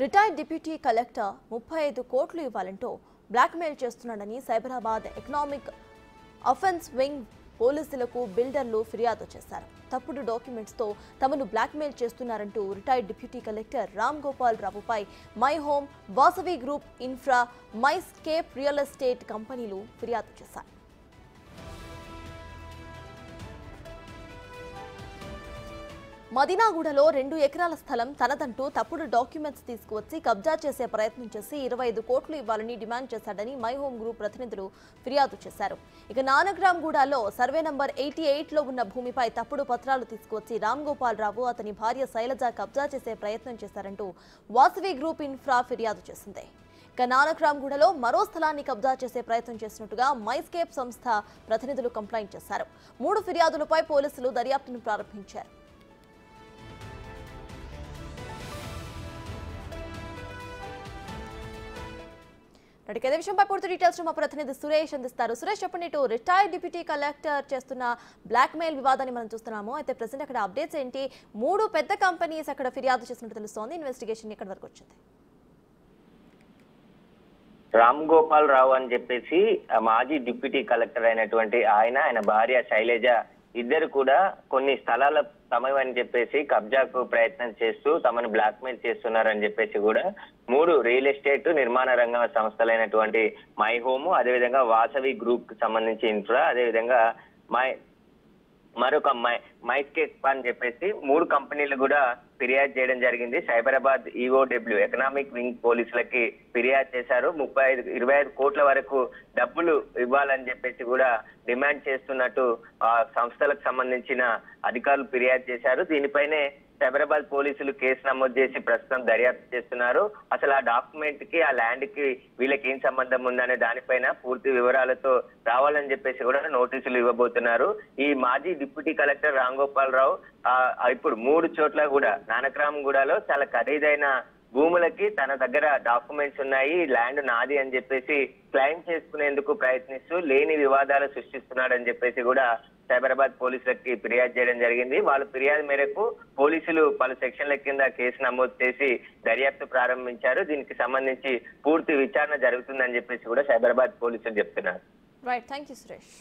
Retired deputy collector ముప్పై ఐదు కోట్లు ఇవ్వాలంటూ బ్లాక్మెయిల్ చేస్తున్నాడని సైబరాబాద్ ఎకనామిక్ అఫెన్స్ వింగ్ పోలీసులకు బిల్డర్లు ఫిర్యాదు చేశారు. తప్పుడు డాక్యుమెంట్స్తో తమను blackmail చేస్తున్నారంటూ retired deputy collector Ram Gopal రావుపై My Home Vasavi group infra My Scape real estate కంపెనీలు ఫిర్యాదు చేశారు మదినాగూడలో రెండు ఎకరాల స్థలం తనదంటూ తప్పుడు డాక్యుమెంట్స్ తీసుకువచ్చి కబ్జా చేసే ప్రయత్నం చేసి ఇరవై ఐదు కోట్లు ఇవ్వాలని డిమాండ్ చేశాడని మై హోమ్ గ్రూప్ ప్రతినిధులు ఫిర్యాదు చేశారు. ఇక నానగ్రామ్గూడలో సర్వే నంబర్ ఎయిటీ ఎయిట్లో ఉన్న భూమిపై తప్పుడు పత్రాలు తీసుకువచ్చి రామ్ గోపాల్ రావు అతని భార్య శైలజ కబ్జా చేసే ప్రయత్నం చేశారంటూ వాసవి గ్రూప్ ఇన్ఫ్రా ఫిర్యాదు చేసింది. ఇక నానగ్రామ్గూడలో మరో స్థలాన్ని కబ్జా చేసే ప్రయత్నం చేసినట్టుగా మైస్కేప్ సంస్థ ప్రతినిధులు కంప్లైంట్ చేశారు. మూడు ఫిర్యాదులపై పోలీసులు దర్యాప్తును ప్రారంభించారు. ఇక విషయంపై పూర్తి డీటెయిల్స్ మా ప్రతినిధి సురేష్ అందిస్తారు. సురేష్ చెప్పండి ఇటు రిటైర్డ్ డిప్యూటీ కలెక్టర్ చేస్తున్న బ్లాక్ మెయిల్ వివాదాన్ని మనం చూస్తున్నాము. అయితే ప్రజెంట్ అక్కడ అప్డేట్స్ ఏంటి? మూడు పెద్ద కంపెనీస్ అక్కడ ఫిర్యాదు చేసినట్టు తెలుస్తోంది. ఇన్వెస్టిగేషన్ ఎక్కడి వరకు వచ్చింది? రామ్ గోపాల్ రావు అని చెప్పేసి మాజీ డిప్యూటీ కలెక్టర్ అయినటువంటి ఆయన ఆయన భార్య శైలజ ఇద్దరు కూడా కొన్ని స్థలాల తమవని చెప్పేసి కబ్జాకు ప్రయత్నం చేస్తూ తమను బ్లాక్మెయిల్ చేస్తున్నారని చెప్పేసి కూడా మూడు రియల్ ఎస్టేట్ నిర్మాణ రంగ సంస్థలైనటువంటి మై హోమ్ అదేవిధంగా వాసవి గ్రూప్కి సంబంధించి ఇన్ఫ్రా అదేవిధంగా మై మరొక మై మైస్కేప్ అని చెప్పేసి మూడు కంపెనీలు కూడా ఫిర్యాదు చేయడం జరిగింది. సైబరాబాద్ ఈఓడబ్ల్యూ ఎకనామిక్ వింగ్ పోలీసులకి ఫిర్యాదు చేశారు. ముప్పై ఐదు ఇరవై ఐదు కోట్ల వరకు డబ్బులు ఇవ్వాలని చెప్పేసి కూడా డిమాండ్ చేస్తున్నట్టు ఆ సంస్థలకు సంబంధించిన అధికారులు ఫిర్యాదు చేశారు. దీనిపైనే సైబరాబాద్ పోలీసులు కేసు నమోదు చేసి ప్రస్తుతం దర్యాప్తు చేస్తున్నారు. అసలు ఆ డాక్యుమెంట్కి ఆ ల్యాండ్కి వీళ్ళకి ఏం సంబంధం ఉందనే దానిపైన పూర్తి వివరాలతో రావాలని చెప్పేసి కూడా నోటీసులు ఇవ్వబోతున్నారు. ఈ మాజీ డిప్యూటీ కలెక్టర్ రామ్ గోపాల్ రావు ఇప్పుడు మూడు చోట్ల కూడా నానక్రామ్గూడలో చాలా ఖరీదైన భూములకి తన దగ్గర డాక్యుమెంట్స్ ఉన్నాయి ల్యాండ్ నాది అని చెప్పేసి క్లెయిమ్ చేసుకునేందుకు ప్రయత్నిస్తూ లేని వివాదాలు సృష్టిస్తున్నాడని చెప్పేసి కూడా సైబరాబాద్ పోలీసులకి ఫిర్యాదు చేయడం జరిగింది. వాళ్ళ ఫిర్యాదు మేరకు పోలీసులు పలు సెక్షన్ల కింద కేసు నమోదు చేసి దర్యాప్తు ప్రారంభించారు. దీనికి సంబంధించి పూర్తి విచారణ జరుగుతుందని చెప్పేసి కూడా సైబరాబాద్ పోలీసులు చెప్తున్నారు. Right thank you Suresh